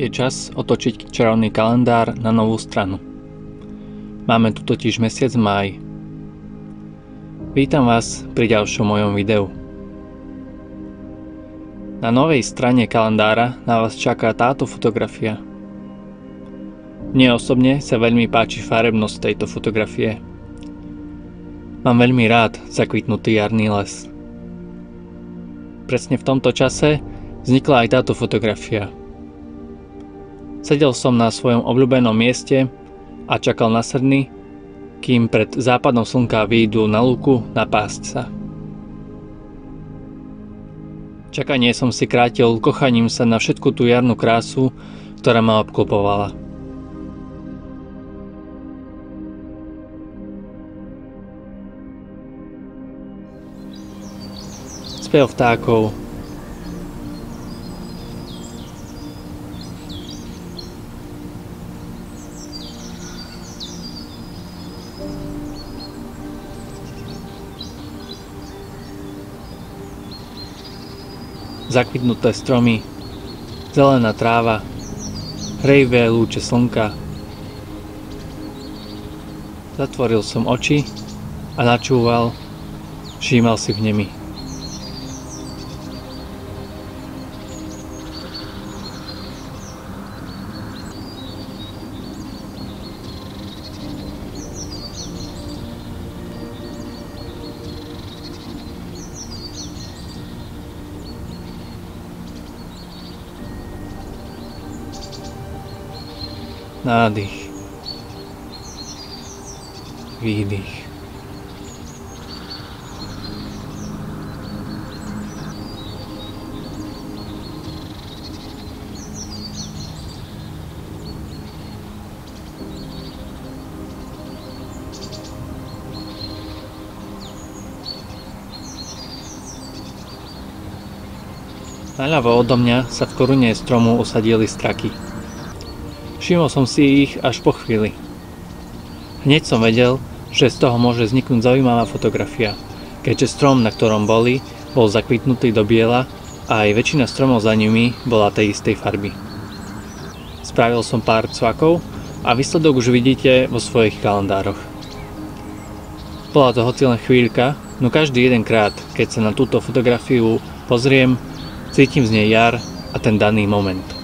Je čas otočiť čarovný kalendár na novú stranu. Máme tu totiž mesiac máj. Vítam vás pri ďalšom mojom videu. Na novej strane kalendára na vás čaká táto fotografia. Mne osobne sa veľmi páči farebnosť tejto fotografie. Mám veľmi rád zakvitnutý jarný les. Presne v tomto čase vznikla aj táto fotografia – Sedel som na svojom obľúbenom mieste a čakal na srny, kým pred západom slnka vyjdú na lúku napásť sa. Čakanie som si krátil kochaním sa na všetku tú jarnú krásu, ktorá ma obklopovala. Spev vtákov, zakvitnuté stromy, zelená tráva, hrejvé lúče slnka. Zatvoril som oči a načúval, všímal si v nemi. Nádych, výdych. Naľavo odo mňa sa v korune stromu usadili straky. Všimol som si ich až po chvíli. Hneď som vedel, že z toho môže vzniknúť zaujímavá fotografia, keďže strom, na ktorom boli, bol zakvitnutý do biela a aj väčšina stromov za nimi bola tej istej farby. Spravil som pár cvakov a výsledok už vidíte vo svojich kalendároch. Bola to hoci len chvíľka, no každý jeden krát, keď sa na túto fotografiu pozriem, cítim z nej jar a ten daný moment.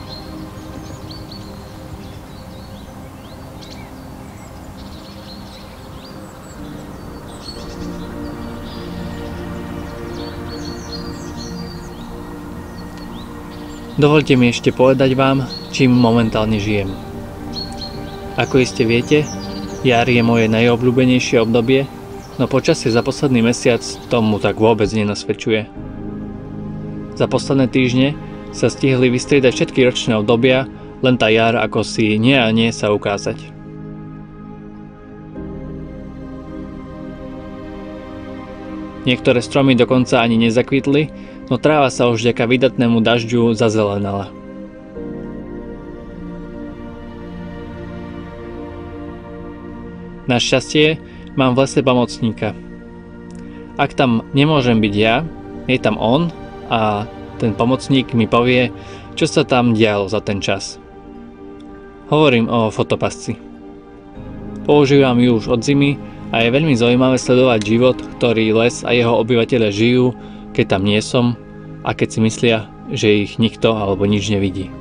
Dovolte mi ešte povedať vám, čím momentálne žijem. Ako iste viete, jar je moje najobľúbenejšie obdobie, no počasie za posledný mesiac tomu tak vôbec nenasvedčuje. Za posledné týždne sa stihli vystriedať všetky ročné obdobia, len tá jar ako si nie a nie sa ukázať. Niektoré stromy dokonca ani nezakvitli, no tráva sa už vďaka vydatnému dažďu zazelenala. Našťastie mám v lese pomocníka. Ak tam nemôžem byť ja, je tam on a ten pomocník mi povie, čo sa tam dialo za ten čas. Hovorím o fotopasci. Používam ju už od zimy a je veľmi zaujímavé sledovať život, ktorý les a jeho obyvateľe žijú keď tam nie som a keď si myslia, že ich nikto alebo nič nevidí.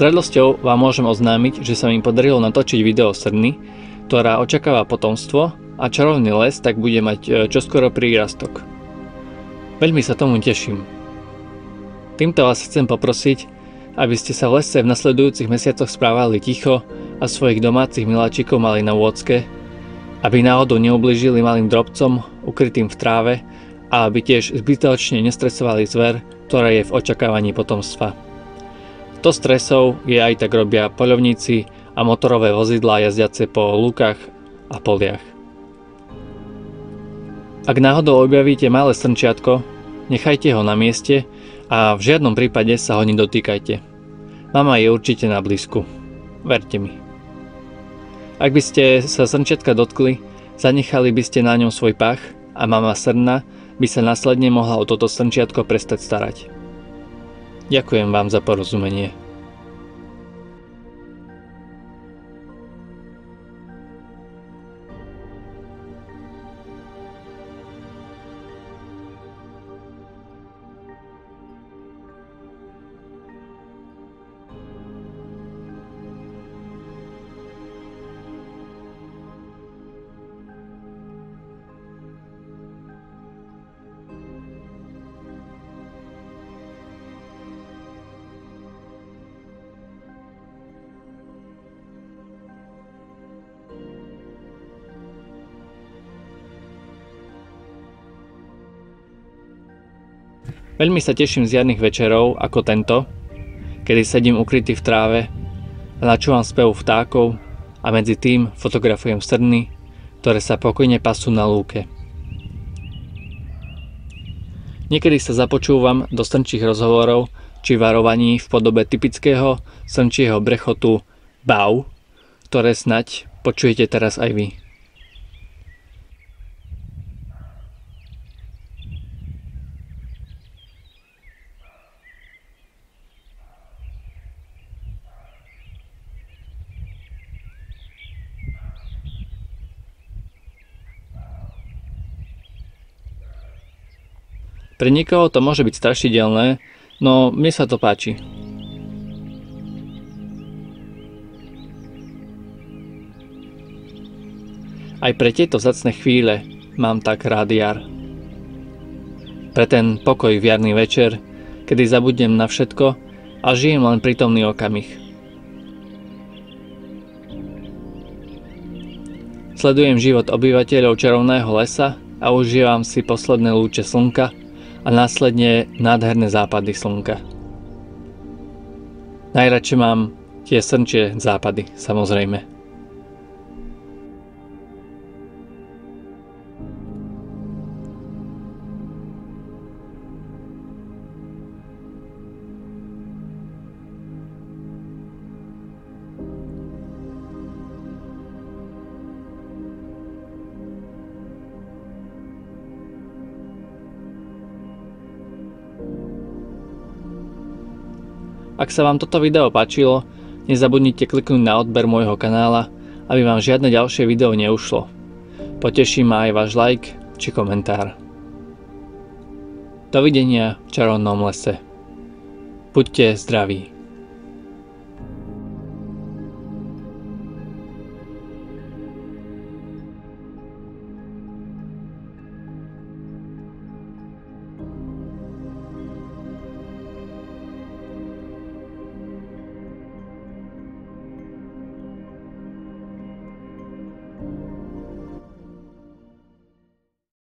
S radosťou vám môžem oznámiť, že sa mi podarilo natočiť video srny, ktorá očakáva potomstvo a čarovný les tak bude mať e, čoskoro prírastok. Veľmi sa tomu teším. Týmto vás chcem poprosiť, aby ste sa v lese v nasledujúcich mesiacoch správali ticho a svojich domácich miláčikov mali na vôcke, aby náhodou neublížili malým drobcom ukrytým v tráve a aby tiež zbytočne nestresovali zver, ktorá je v očakávaní potomstva. To stresov je aj tak robia poľovníci a motorové vozidlá jazdiace po lúkach a poliach. Ak náhodou objavíte malé srnčiatko, nechajte ho na mieste a v žiadnom prípade sa ho nedotýkajte. Mama je určite na blízku. Verte mi. Ak by ste sa srnčiatka dotkli, zanechali by ste na ňom svoj pach a mama srna by sa následne mohla o toto srnčiatko prestať starať. Ďakujem vám za porozumenie. Veľmi sa teším z jarných večerov ako tento, kedy sedím ukrytý v tráve načúvam spev vtákov a medzi tým fotografujem srny, ktoré sa pokojne pasú na lúke. Niekedy sa započúvam do strnčích rozhovorov či varovaní v podobe typického srnčieho brechotu BAU, ktoré snať počujete teraz aj vy. Pre niekoho to môže byť strašidelné, no mne sa to páči. Aj pre tieto zacné chvíle mám tak rád jar. Pre ten pokoj v jarný večer, kedy zabudnem na všetko a žijem len prítomný okamih. Sledujem život obyvateľov čarovného lesa a užívam si posledné lúče slnka, a následne nádherné západy slnka. Najradšej mám tie srnčie západy, samozrejme. Ak sa vám toto video páčilo, nezabudnite kliknúť na odber môjho kanála, aby vám žiadne ďalšie video neušlo. Poteší ma aj váš like či komentár. Dovidenia v čarovnom lese. Buďte zdraví.